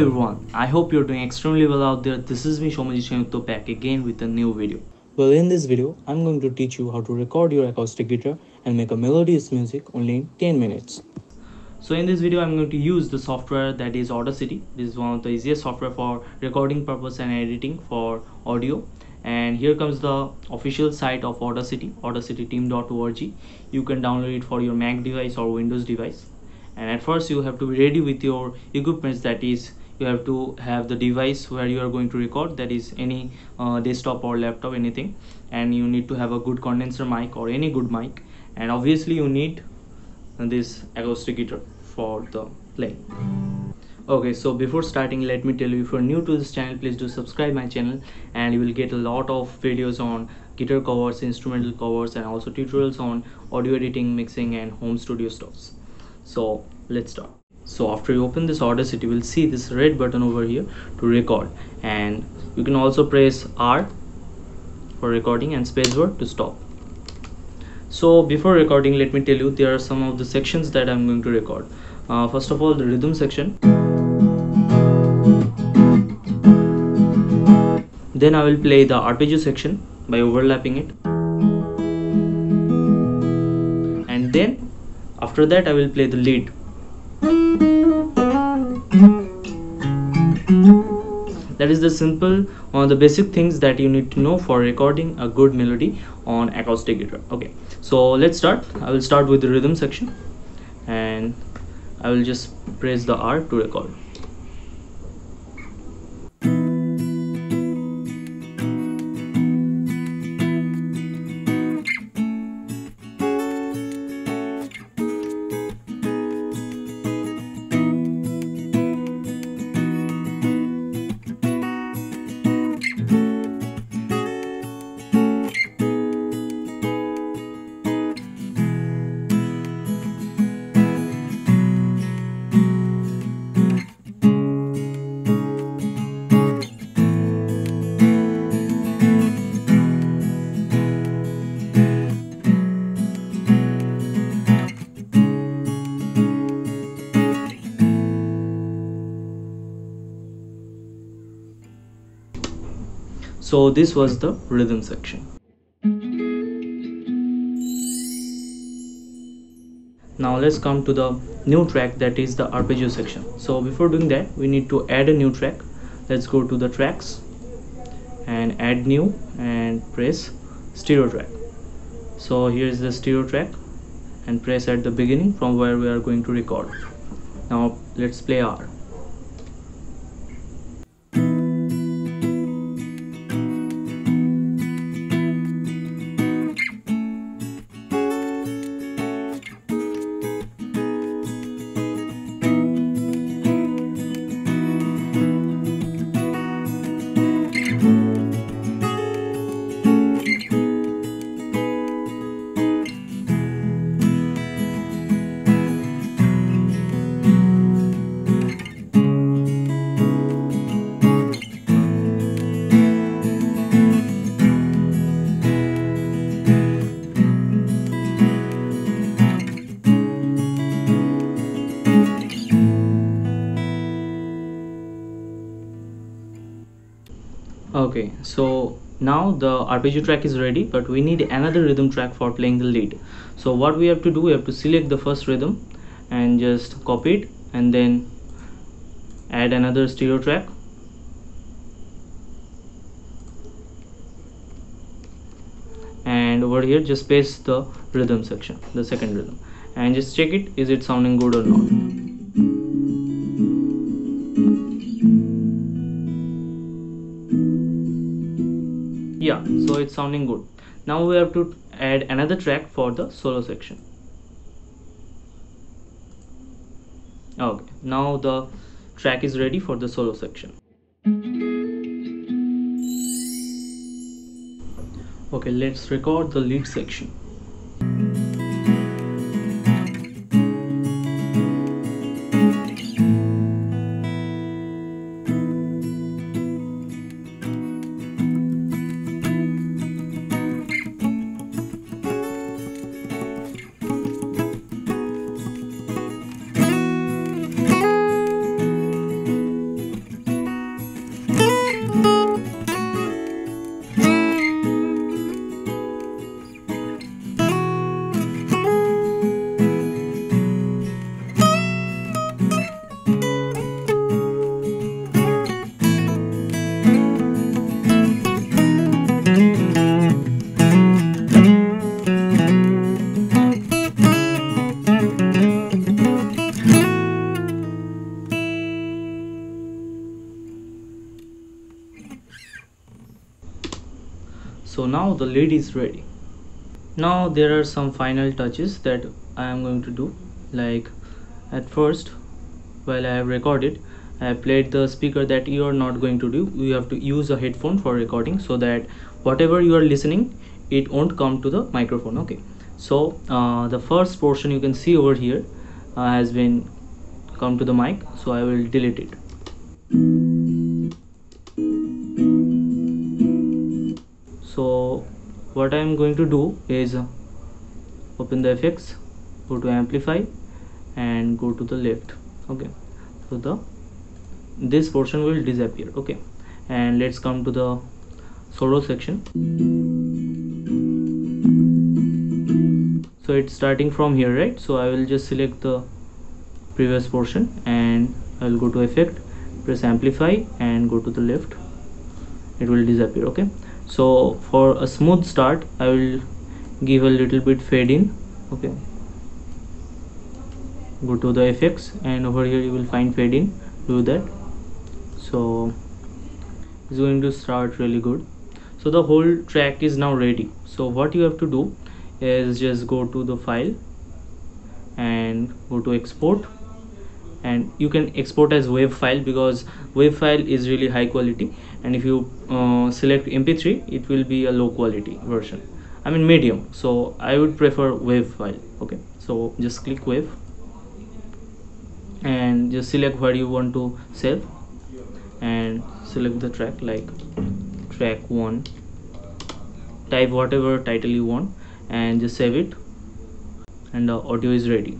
I hope you're doing extremely well out there. This is me Soumyajit Sengupta back again with a new video. Well, in this video, I'm going to teach you how to record your acoustic guitar and make a melodious music only in 10 minutes. So in this video, I'm going to use the software that is Audacity. This is one of the easiest software for recording purpose and editing for audio. And here comes the official site of Audacity, audacityteam.org. You can download it for your Mac device or Windows device. And at first, you have to be ready with your equipments. That is, you have to have the device where you are going to record. That is any uh, desktop or laptop, anything. And you need to have a good condenser mic or any good mic. And obviously, you need this acoustic guitar for the playing okay so before starting let me tell you if you're new to this channel please do subscribe my channel and you will get a lot of videos on guitar covers instrumental covers and also tutorials on audio editing mixing and home studio stuffs so let's start so after you open this audacity you will see this red button over here to record. And you can also press r for recording and spacebar to stop. So before recording let me tell you there are some of the sections that i'm going to record. Uh, first of all the rhythm section. Then i will play the arpeggio section by overlapping it. And then after that i will play the lead that is the simple one of the basic things that you need to know for recording a good melody on acoustic guitar. Okay so let's start. I will start with the rhythm section and i will just press the r to record so this was the rhythm section. Now let's come to the new track that is the arpeggio section. So before doing that we need to add a new track. Let's go to the tracks and add new and press stereo track. So here is the stereo track and press at the beginning from where we are going to record. Now let's play R okay so now the arpeggio track is ready but we need another rhythm track for playing the lead. So what we have to do we have to select the first rhythm and just copy it and then add another stereo track. And over here just paste the rhythm section the second rhythm. And just check it is it sounding good or not yeah so it's sounding good. Now we have to add another track for the solo section. Okay now the track is ready for the solo section. Okay let's record the lead section now the lid is ready. Now there are some final touches that I am going to do. Like at first while I have recorded I played the speaker that you are not going to do. You have to use a headphone for recording so that whatever you are listening it won't come to the microphone okay? So uh, the first portion you can see over here uh, has been come to the mic so I will delete it so what I am going to do is open the effects go to amplify and go to the left. Okay. So the this portion will disappear. Okay. And let's come to the solo section. So it's starting from here right? So I will just select the previous portion and I will go to effect press amplify and go to the left. It will disappear. Okay so for a smooth start I will give a little bit fade in okay? Go to the effects and over here you will find fade in. Do that. So it's going to start really good. So the whole track is now ready. So what you have to do is just go to the file and go to export and you can export as wave file because wave file is really high quality. And if you uh, select mp3 it will be a low quality version. I mean medium. So i would prefer wave file. Okay. So just click wave. And just select where you want to save. And select the track like track 1 type whatever title you want and just save it. And the audio is ready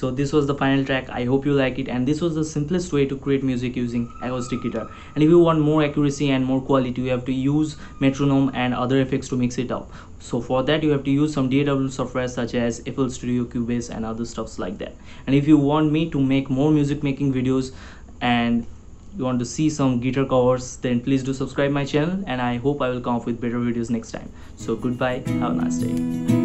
so this was the final track. I hope you like it. And this was the simplest way to create music using acoustic guitar. And if you want more accuracy and more quality you have to use metronome and other effects to mix it up. So for that you have to use some daw software such as FL Studio Cubase and other stuffs like that. And if you want me to make more music making videos and you want to see some guitar covers then please do subscribe my channel. And i hope i will come up with better videos next time. So goodbye. Have a nice day